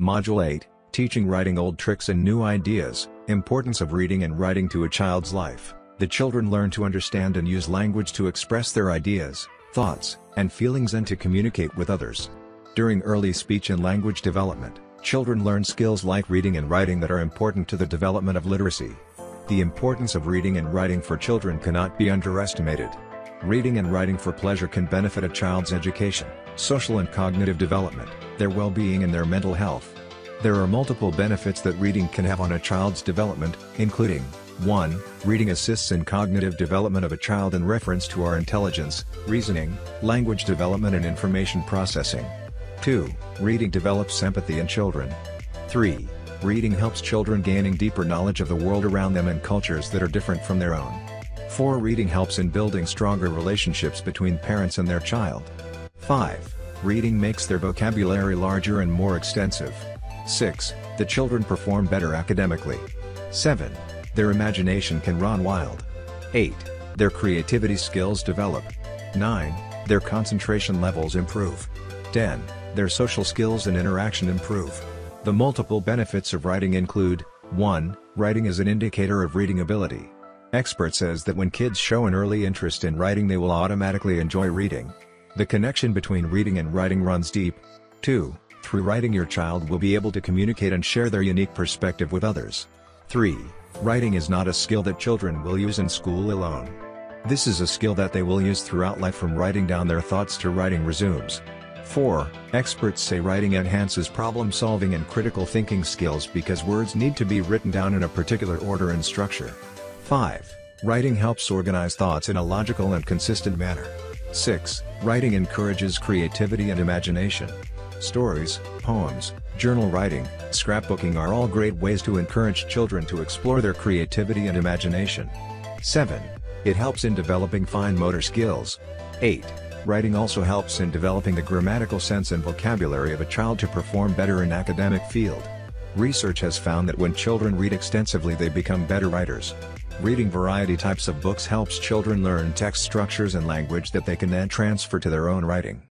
Module 8, Teaching Writing Old Tricks and New Ideas, Importance of Reading and Writing to a Child's Life. The children learn to understand and use language to express their ideas, thoughts, and feelings and to communicate with others. During early speech and language development, children learn skills like reading and writing that are important to the development of literacy. The importance of reading and writing for children cannot be underestimated. Reading and writing for pleasure can benefit a child's education, social and cognitive development, their well-being and their mental health. There are multiple benefits that reading can have on a child's development, including 1. Reading assists in cognitive development of a child in reference to our intelligence, reasoning, language development and information processing. 2. Reading develops empathy in children. 3. Reading helps children gaining deeper knowledge of the world around them and cultures that are different from their own. 4. Reading helps in building stronger relationships between parents and their child. 5. Reading makes their vocabulary larger and more extensive. 6. The children perform better academically. 7. Their imagination can run wild. 8. Their creativity skills develop. 9. Their concentration levels improve. 10. Their social skills and interaction improve. The multiple benefits of writing include 1. Writing is an indicator of reading ability. Expert says that when kids show an early interest in writing they will automatically enjoy reading. The connection between reading and writing runs deep. 2. Through writing your child will be able to communicate and share their unique perspective with others. 3. Writing is not a skill that children will use in school alone. This is a skill that they will use throughout life from writing down their thoughts to writing resumes. 4. Experts say writing enhances problem solving and critical thinking skills because words need to be written down in a particular order and structure. 5. Writing helps organize thoughts in a logical and consistent manner. 6. Writing encourages creativity and imagination. Stories, poems, journal writing, scrapbooking are all great ways to encourage children to explore their creativity and imagination. 7. It helps in developing fine motor skills. 8. Writing also helps in developing the grammatical sense and vocabulary of a child to perform better in academic field. Research has found that when children read extensively they become better writers. Reading variety types of books helps children learn text structures and language that they can then transfer to their own writing.